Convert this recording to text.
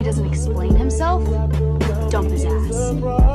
he doesn't explain himself, dump his ass.